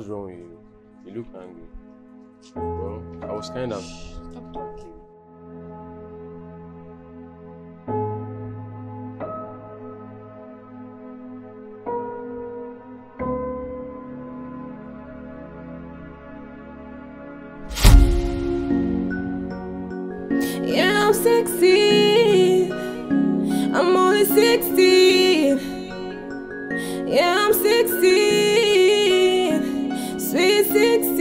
What's wrong with you? You look angry. Well, I was kind of. Stop talking. Yeah, I'm sexy. I'm only 16. Yeah, I'm 16. Sweet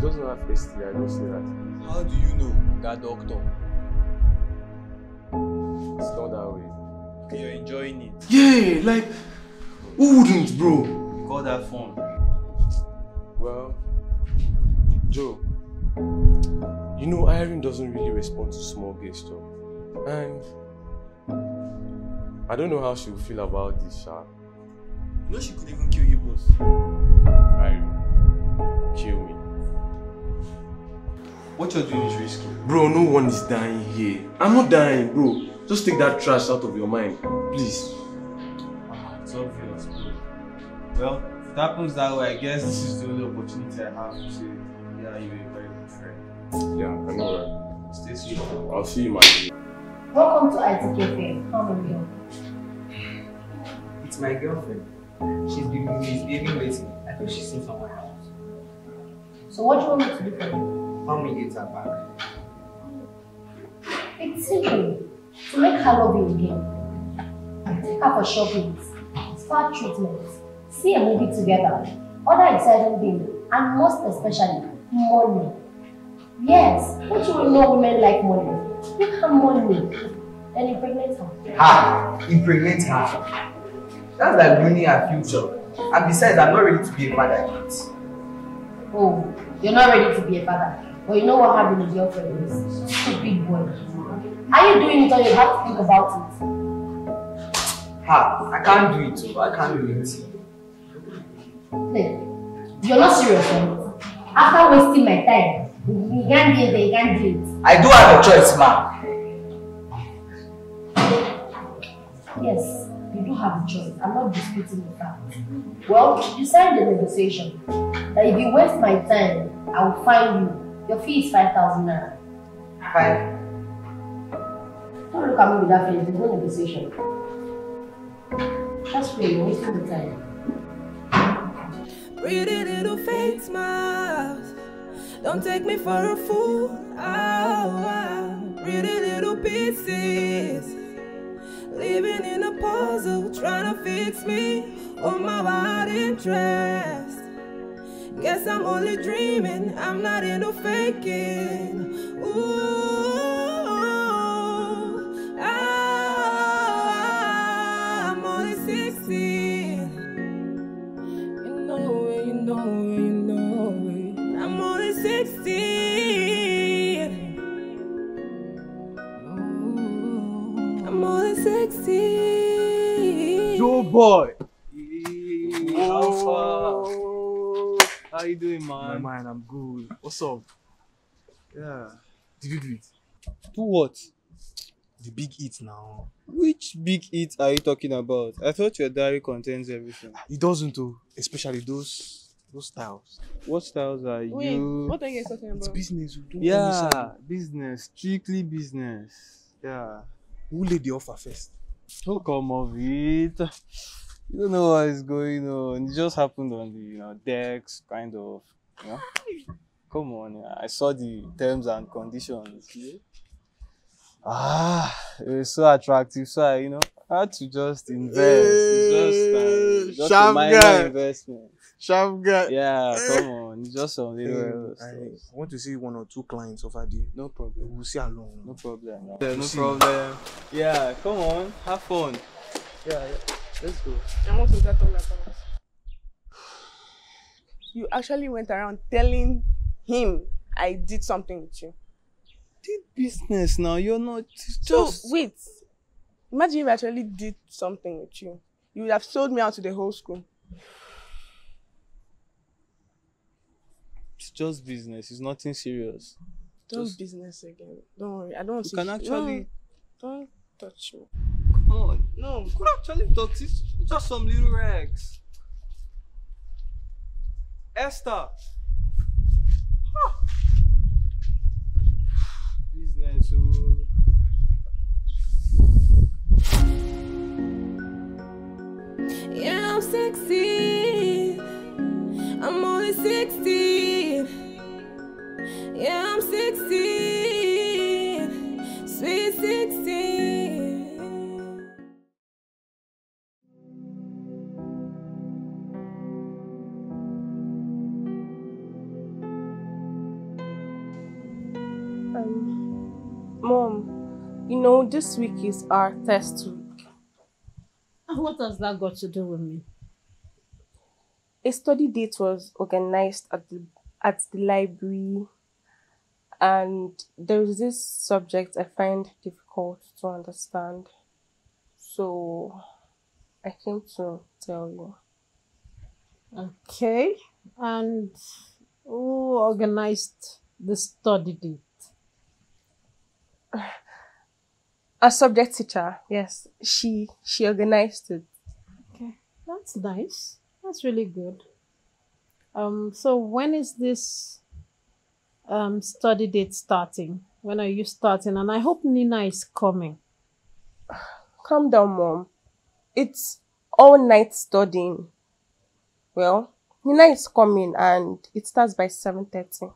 she doesn't have STI. I don't say that. How do you know? That doctor. It's not that way. Okay, you're enjoying it. Yeah, like, who wouldn't, bro? You call that phone. Well, Joe, you know Irene doesn't really respond to small gesture. And I don't know how she'll feel about this, Sha. You know she could even kill you both. Irene, kill me. What you're doing is risky. Bro, no one is dying here. I'm not dying, bro. Just take that trash out of your mind, please. Ah, it's obvious, bro. Well, if it happens that way, I guess this is the only opportunity I have to say, yeah, you're a very good friend. Yeah, I know, that. Stay safe. I'll see you, my dear. Welcome to IT Cafe. How may we help you? It's my girlfriend. She's been misbehaving me. I think she's seen someone else. So what do you want me to do for you? Me get her back. It's simple. To make her love you again. Take her for shopping, spa treatments, see a movie together, other exciting things, and most especially, money. Yes, don't you know women like money? Give her money, then impregnate her. Ha! Impregnate her. That's like ruining her future. And besides, I'm not ready to be a father yet. Oh, you're not ready to be a father. But you know what having a girlfriend is? Stupid boy. Are you doing it or you have to think about it? Ha! I can't do it, oh. I can't do it. Hey, you're not serious, right? After wasting my time, you can't do it, you can't do it. I do have a choice, ma. Yes, you do have a choice. I'm not disputing the fact. Well, you signed the negotiation that if you waste my time, I will fine you. Your fee is 5,000 naira. Five. Don't look at me with that face, there's no negotiation. That's fair, you're wasting the time. Pretty little fake smiles. Don't take me for a fool. Oh, oh. Pretty little pieces. Living in a puzzle, trying to fix me. Oh, my wild interest. Guess I'm only dreaming, I'm not into faking. Ooh, ah, I'm only 16. You know it, you know it, you know it. I'm only 16. Ooh, I'm only 16. Joe boy! You doing, My man? man, I'm good. What's up? Yeah. Did you do it? Do what? The big eat now. Which big eat are you talking about? I thought your diary contains everything. It doesn't too, especially those those styles. What styles are Wait, you? what are you talking It's about? business. Don't Yeah, business, strictly business. Yeah. Who laid the offer first? Don't come of it. You don't know what is going on. It just happened on the you know decks, kind of. You know. Come on, yeah. I saw the terms and conditions. Ah, it was so attractive. So I, you know, I had to just invest. It's just, uh, just a minor guy. investment. Sharp guy. Yeah, come on. It's just some Hey, little I stuff. want to see one or two clients over there. No problem. We'll see along. No problem. Yeah, no no problem. Yeah, come on. Have fun. Yeah, yeah. Let's go. And what was that all about? You actually went around telling him I did something with you. Did business now. You're not it's So just wait. Imagine if I actually did something with you. You would have sold me out to the whole school. it's just business. It's nothing serious. Don't Just- business again. Don't worry. I don't want You to can no, actually don't touch me. Come on. No. You could actually talk. It's just some little rags. Esther. Ah. Business. Oh. Yeah, I'm sexy. I'm only 16. Yeah, I'm 16. Know, this week is our test week. What has that got to do with me? A study date was organized at the at the library, and there is this subject I find difficult to understand. So, I came to tell you. Okay. And who organized the study date? A subject teacher, yes, she she organized it. Okay. That's nice. That's really good. Um, so when is this um study date starting? When are you starting? And I hope Nina is coming. Calm down, mom. It's all night studying. Well, Nina is coming and it starts by seven thirty.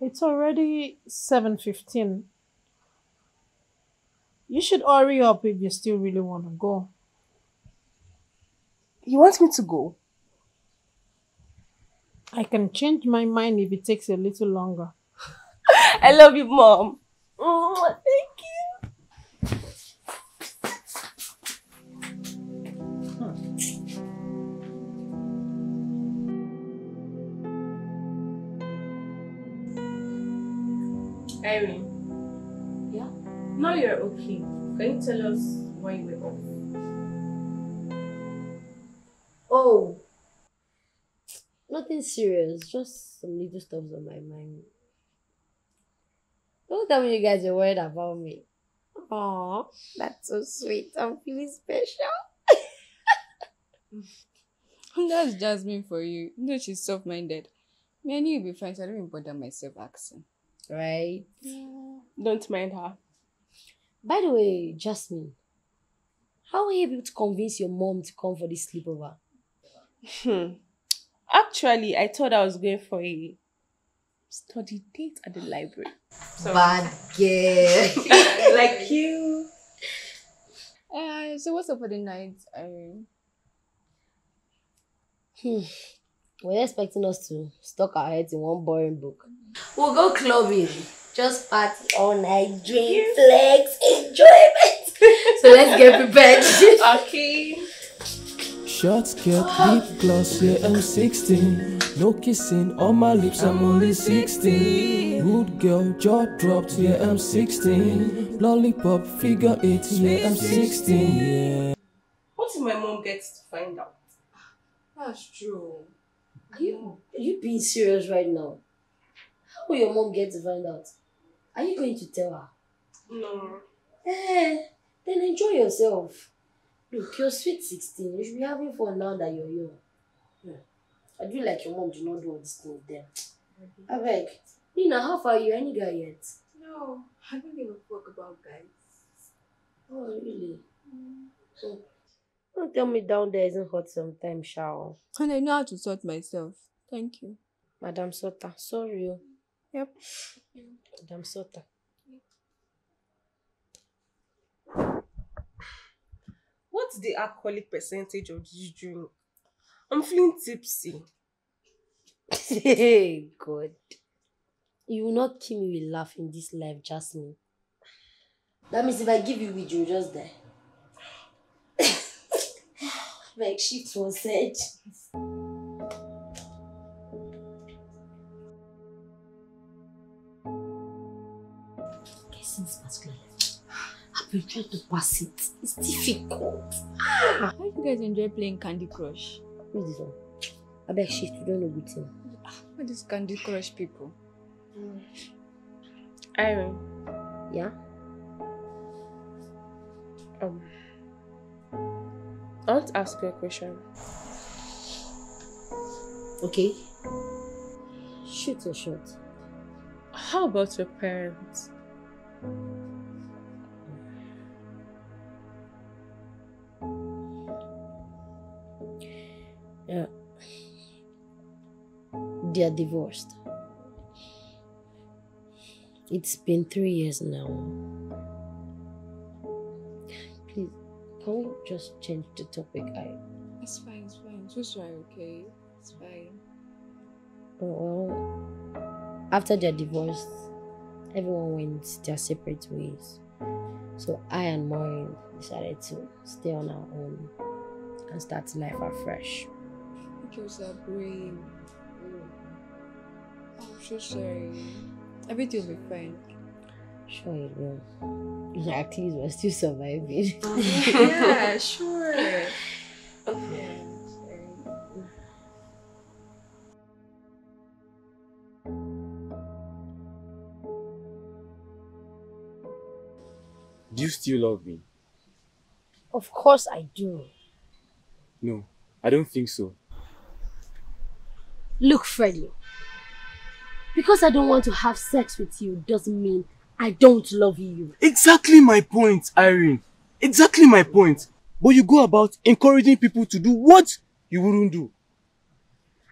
It's already 7:15. You should hurry up if you still really want to go. You want me to go? I can change my mind if it takes a little longer. I love you, mom. Irene. Yeah? Now you're okay. Can you tell us why you were off? Oh, nothing serious. Just some little stuff on my mind. Don't tell me you guys are worried about me. Oh, that's so sweet. I'm feeling special. That's Jasmine for you. No, she's soft minded. Me, I knew you'd be fine, so I don't even bother myself asking. Right? Don't mind her. By the way, Jasmine, how were you able to convince your mom to come for this sleepover? Hmm. Actually, I thought I was going for a study date at the library. Bad girl. like you. Uh, so what's up for the night, Irene? Hmm. We're expecting us to stuck our heads in one boring book. We'll go clubbing. Just party all night, drink, flex, enjoyment. so let's get prepared. Okay. Short skirt, lip gloss, yeah, I'm 16. No kissing on my lips, I'm only 16. Rude girl, jaw dropped, yeah, I'm 16. Lollipop, figure 8, yeah, I'm 16. Yeah. What if my mom gets to find out? That's true. Are you, are you being serious right now? How will your mom get to find out? Are you going to tell her? No. Eh, then enjoy yourself. Look, you're sweet 16. You should be having fun now that you're young. Hmm. I do like your mom do not do all these things then. I beg. Nina, how far are you? Any guy yet? No, I don't give a fuck about guys. Oh, really? Hmm. Don't tell me down there isn't hot sometimes, Shao. And I know how to sort myself. Thank you. Madam Sota, sorry. oh. Yep. Madam Sota. What's the alcoholic percentage of this drink? I'm feeling tipsy. Hey, God. You will not kill me with laugh in this life, Jasmine. That means if I give you weed, you'll just die. Like shift was said. Guessing this particular level. I've been trying to pass it. It's difficult. How do you guys enjoy playing Candy Crush? Who's this one? I beg shift, you don't know good thing. What is Candy Crush people? Irene, Yeah? um, I want to ask you a question. Okay. Shoot your shot. How about your parents? Yeah. They are divorced. It's been three years now. Can we just change the topic? I It's fine, it's fine. So sorry, okay? It's fine. Oh, well, after their divorce, everyone went their separate ways. So I and Maureen decided to stay on our own and start life afresh. You girls are brave. I'm so sorry. Everything will be fine. Sure, it will. Yeah, At least we're still surviving. yeah, sure. Yeah, sorry. Do you still love me? Of course I do. No, I don't think so. Look, Freddie. Because I don't want to have sex with you doesn't mean I don't love you. Exactly my point, Irene. Exactly my point. But you go about encouraging people to do what you wouldn't do.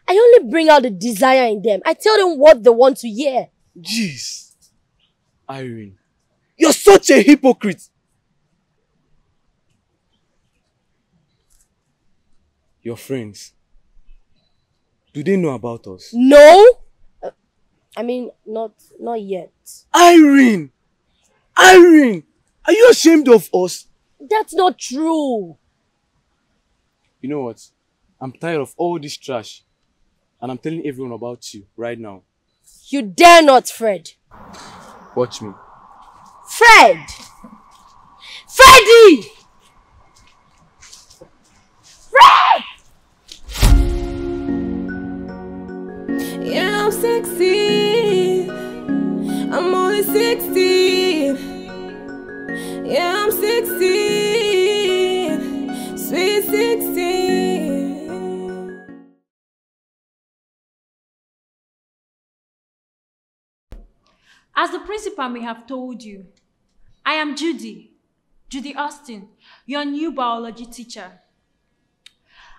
I only bring out the desire in them. I tell them what they want to hear. Jeez. Irene, you're such a hypocrite. Your friends, do they know about us? No? I mean, not not yet. Irene! Irene! Are you ashamed of us? That's not true. You know what? I'm tired of all this trash. And I'm telling everyone about you right now. You dare not, Fred. Watch me. Fred! Freddy! Fred! Yeah, I'm sexy. I'm only 16. Yeah, I'm 16. Sweet 16. As the principal may have told you, I am Judy, Judy Austin, your new biology teacher.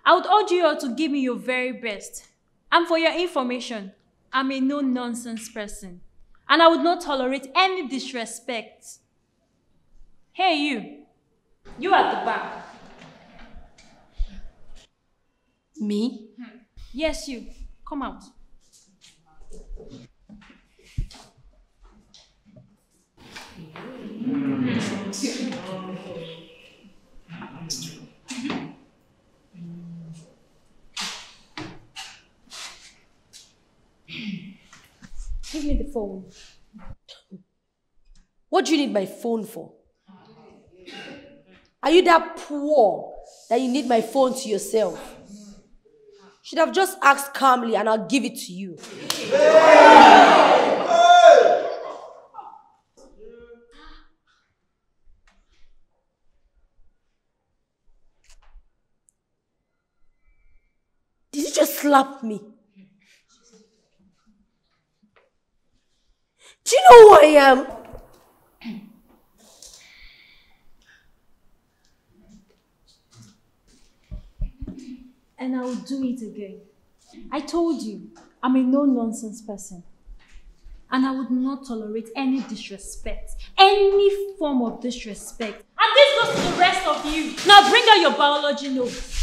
I would urge you all to give me your very best. And for your information, I'm a no nonsense person, and I would not tolerate any disrespect. Hey, you, you at the back. Me? Hmm. Yes, you. Come out. Phone. What do you need my phone for? Are you that poor that you need my phone to yourself? Should have just asked calmly and I'll give it to you. Did you just slap me? Do you know who I am? And I will do it again. I told you, I'm a no nonsense person. And I would not tolerate any disrespect, any form of disrespect. And this goes to the rest of you. Now bring out your biology notes.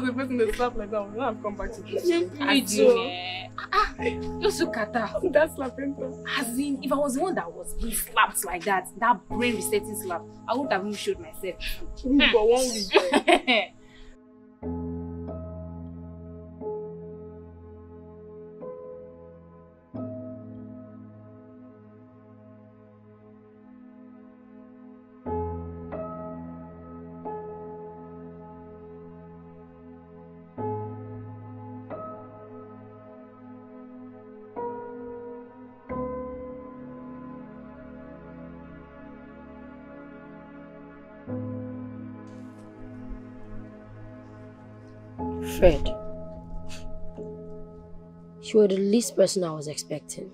Was the person that slapped like that. I would not have come back to this. Me too. eh. Ah, ah. Just look at that. Slapping though. As in, if I was the one that was being slapped like that, that brain resetting slap, I wouldn't have even showed myself. For one week. Fred, you were the least person I was expecting.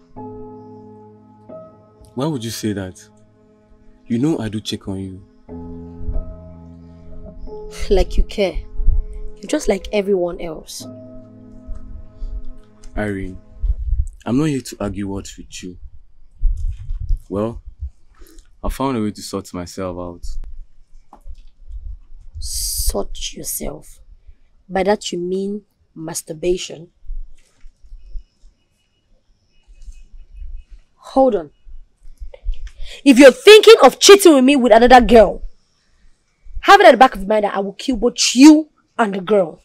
Why would you say that? You know I do check on you. Like you care. You're just like everyone else. Irene, I'm not here to argue words with you. Well, I found a way to sort myself out. Sort yourself. By that you mean masturbation. Hold on. If you're thinking of cheating with me with another girl, have it at the back of your mind that I will kill both you and the girl.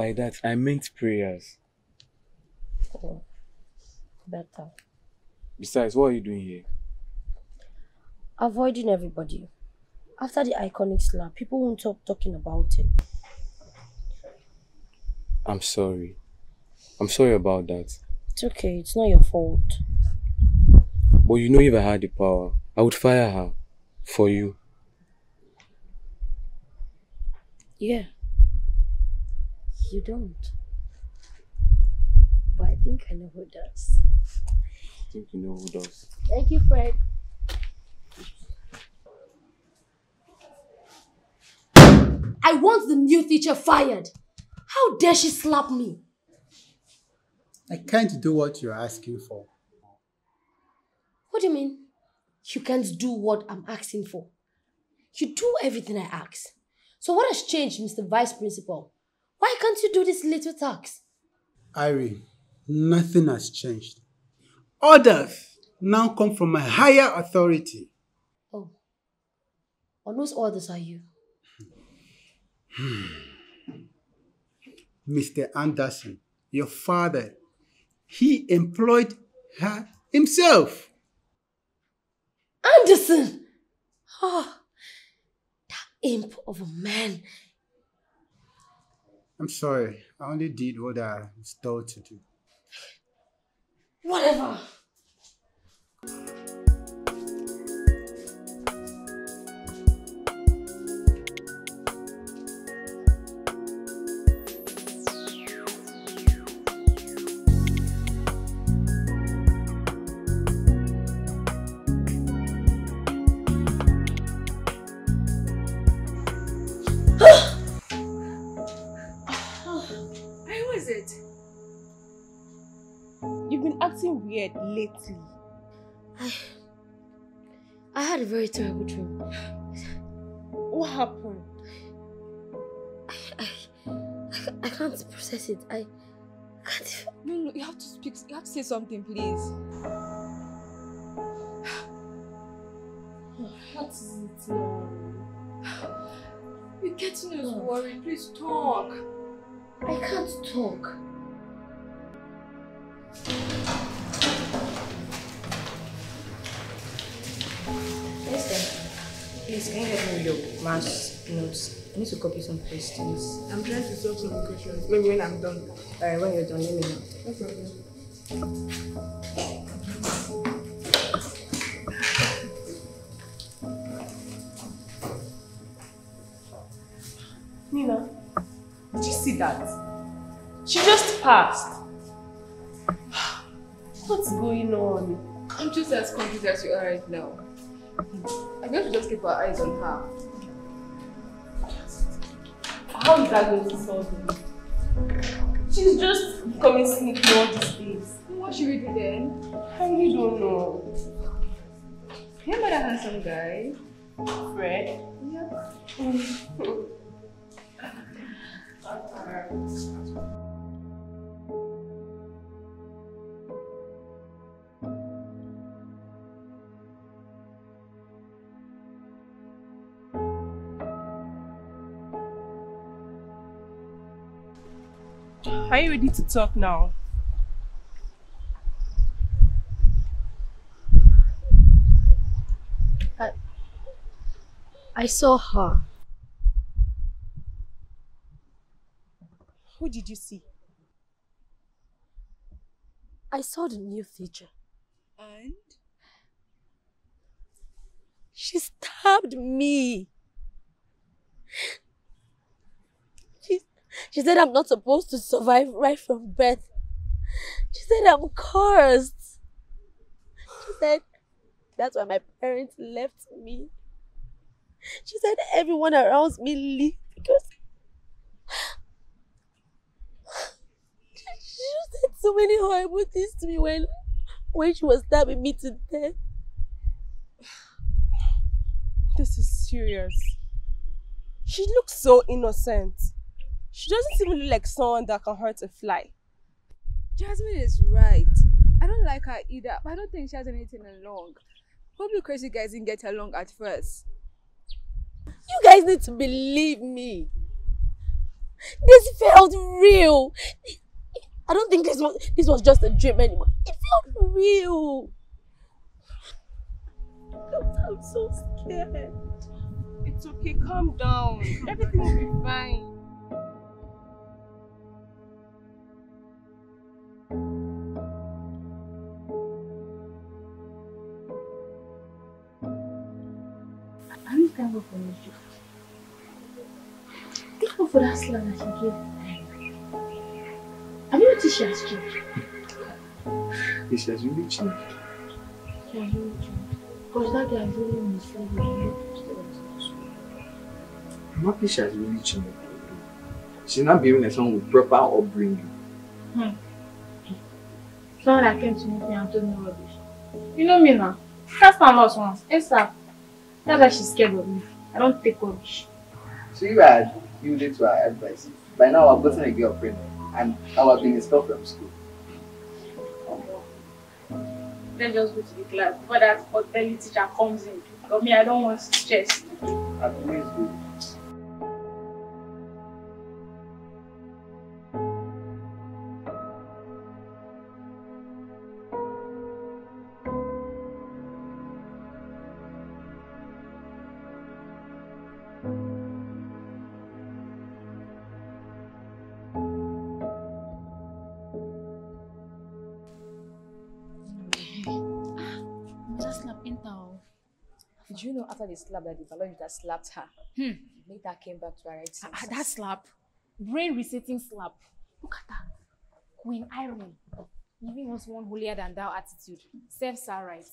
By that, I meant prayers. Oh, better. Besides, what are you doing here? Avoiding everybody. After the iconic slap, people won't stop talking about it. I'm sorry. I'm sorry about that. It's okay, it's not your fault. But you know if I had the power, I would fire her. For you. Yeah. You don't. But I think I know who does. I think you know who does. Thank you, Fred. I want the new teacher fired. How dare she slap me? I can't do what you're asking for. What do you mean? You can't do what I'm asking for. You do everything I ask. So what has changed, Mr. Vice Principal? Why can't you do this little task? Irene, nothing has changed. Orders now come from a higher authority. Oh. On whose orders are you? Hmm. Mr. Anderson, your father, he employed her himself. Anderson! Oh, that imp of a man. I'm sorry, I only did what I was told to do. Whatever. Lately. I, I had a very terrible dream. What happened? I, I I can't process it. I can't. No, no, you have to speak. You have to say something, please. What is it now? You're getting us oh. worried. Please talk. I can't talk. Please can you help me with your maths notes? I need to copy some questions. I'm trying to solve some questions. Maybe when I'm done. Alright, when you're done, let me know. No problem. Nina, did you see that? She just passed. What's going on? I'm just as confused as you are right now. I guess we just keep our eyes on her. How is that going to solve it? She's just becoming sneaky all these days. What should we do then? I really don't know. Remember that handsome guy? Fred? Yeah. Are you ready to talk now? I, I saw her. Who did you see? I saw the new teacher. And? She stabbed me. She, said I'm not supposed to survive right from birth. She said I'm cursed. She said that's why my parents left me. She said everyone around me leave because she said so many horrible things to me when when she was stabbing me to death. This is serious. She looks so innocent. She doesn't even look like someone that can hurt a fly. Jasmine is right. I don't like her either, but I don't think she has anything along. You crazy guys didn't get along at first. You guys need to believe me. This felt real. I don't think this was this was just a dream anymore. It felt real. I'm so scared. It's okay, calm down. Everything will be fine. Changed? Yes, she has really changed. She has really changed. Because that guy is really misled me. I'm happy she has really changed. She's not behaving like someone with proper upbringing. Hmm. Someone that came to meet me and told me rubbish. You know me now. That's my lost once. ASAP. That's why she's scared of me. I don't take rubbish. So you had yielded to our advice. By now I've gotten a girlfriend and I was being expelled from school. Let's just go to the class before that hotel teacher comes in. For me, I don't want stress. At least good. Did you know after the slap that the biologist slapped her, Hmm. made her came back to her right Ah, senses? that slap. Brain resetting slap. Look at that. Queen Irene. Giving us one holier than thou attitude. Serves her right.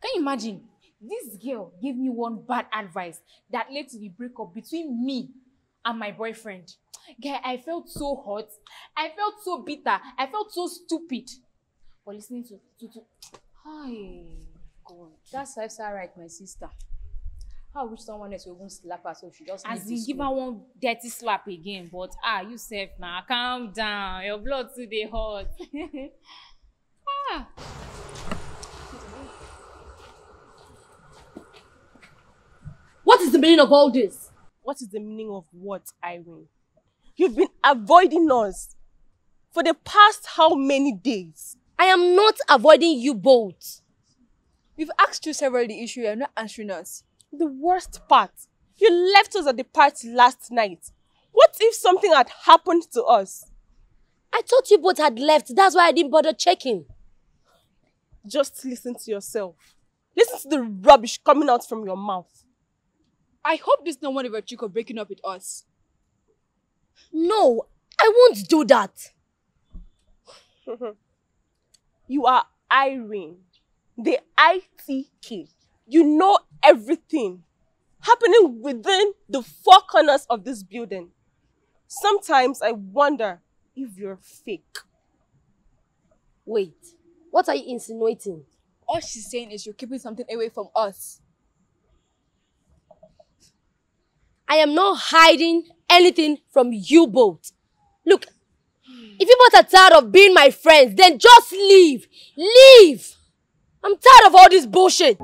Can you imagine? This girl gave me one bad advice that led to the breakup between me and my boyfriend. Guy, I felt so hot. I felt so bitter. I felt so stupid. But listening to to to Hi God. That's five star right, my sister. How I wish someone else would even slap her so she just As in give her one dirty slap again. But ah, you safe now. Calm down. Your blood too dey hot. ah. What is the meaning of all this? What is the meaning of what, Irene? You've been avoiding us for the past how many days? I am not avoiding you both. We've asked you several the issue, you're not answering us. The worst part, you left us at the party last night. What if something had happened to us? I thought you both had left. That's why I didn't bother checking. Just listen to yourself. Listen to the rubbish coming out from your mouth. I hope this is not one of your chico breaking up with us. No, I won't do that. you are Irene, the ITK. You know everything happening within the four corners of this building. Sometimes I wonder if you're fake. Wait, what are you insinuating? All she's saying is you're keeping something away from us. I am not hiding anything from you both. Look, if you both are tired of being my friends, then just leave. Leave! I'm tired of all this bullshit.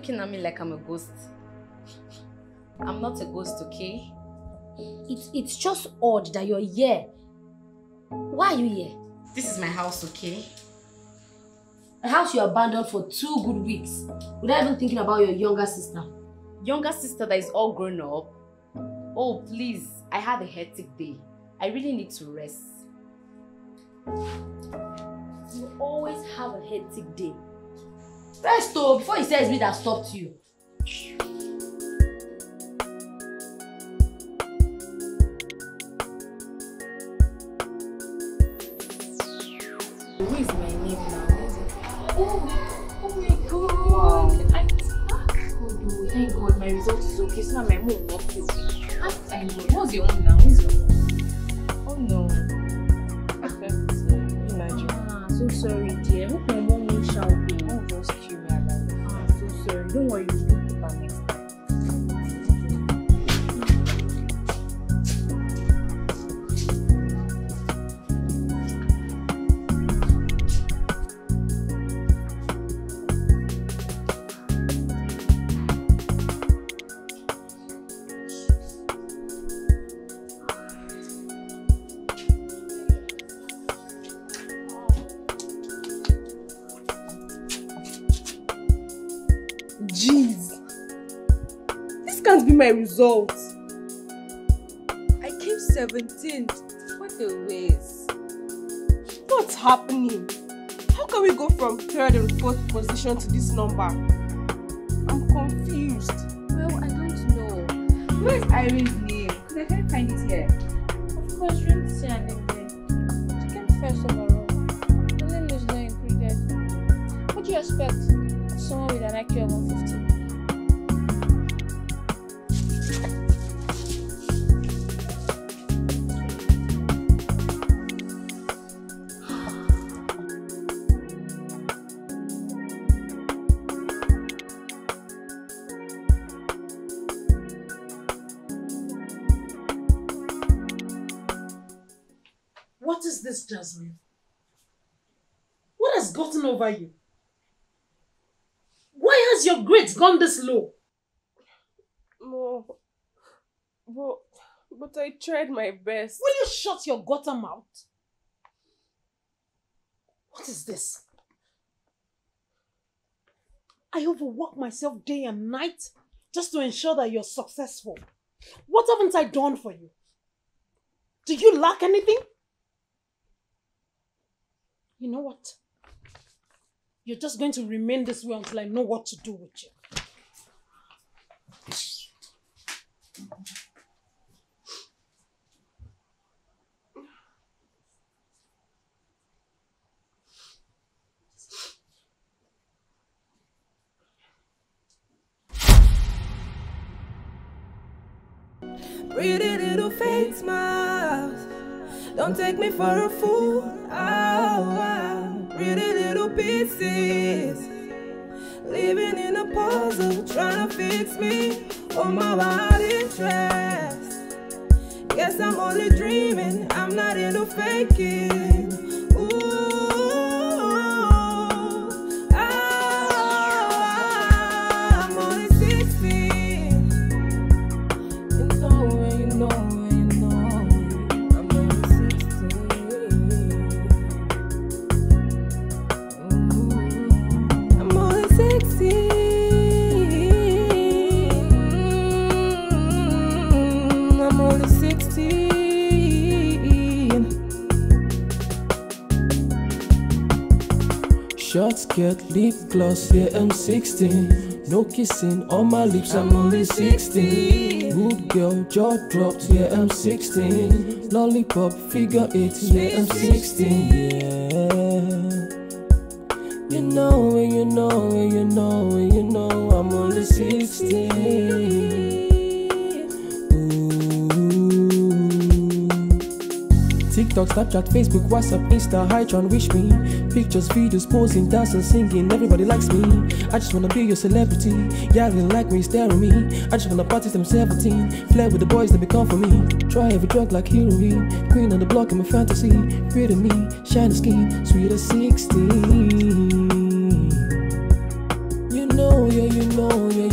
Looking at me like I'm a ghost? I'm not a ghost, okay? It's, it's just odd that you're here. Why are you here? This is my house, okay? A house you abandoned for two good weeks without even thinking about your younger sister. Younger sister that is all grown up? Oh, please. I had a hectic day. I really need to rest. You always have a hectic day. Rest before he says me that stopped you. Who is my name now? Oh, oh my god. Wow. I, oh, thank God my result is okay. So now my mom will feel me. Thank God. What's your own now? Your own? Oh no. Imagine. Ah, so sorry, dear. Hope my mom won't shout me. So sorry. Don't my result. I came 17th. What a waste. What's happening? How can we go from third and fourth position to this number? I'm confused. Well, I don't know. Where's Irene's name? Because I can't find it here. Of course, you didn't see her name there. She came first overall. The name is not included. What do you expect? Someone with an IQ of 150. What is this, Jasmine? What has gotten over you? Why has your grades gone this low? No. But, but I tried my best. Will you shut your gutter mouth? What is this? I overwork myself day and night just to ensure that you're successful. What haven't I done for you? Do you lack anything? you know what? You're just going to remain this way until I know what to do with you. Pretty little face, my don't take me for a fool. Oh, wow. Pretty little pieces. Living in a puzzle, trying to fix me. Oh, my wild interest. Guess I'm only dreaming, I'm not into faking. Skirt, lip gloss, yeah, I'm 16. No kissing on my lips, I'm only 16. Good girl, jaw dropped, yeah, I'm 16. Lollipop, figure eight, yeah, I'm 16. Yeah. You know it, you know it, you know it, you know I'm only 16. TikTok, Snapchat, Facebook, WhatsApp, Insta, hi, trying wish me. Pictures, videos, posing, dancing, singing, everybody likes me. I just wanna be your celebrity. Yeah, they like me, stare at me. I just wanna party till I'm 17. Flirt with the boys that become for me. Try every drug like heroin. Queen on the block in my fantasy. Pretty me, shiny skin, sweet as 16. You know, yeah, you know, yeah,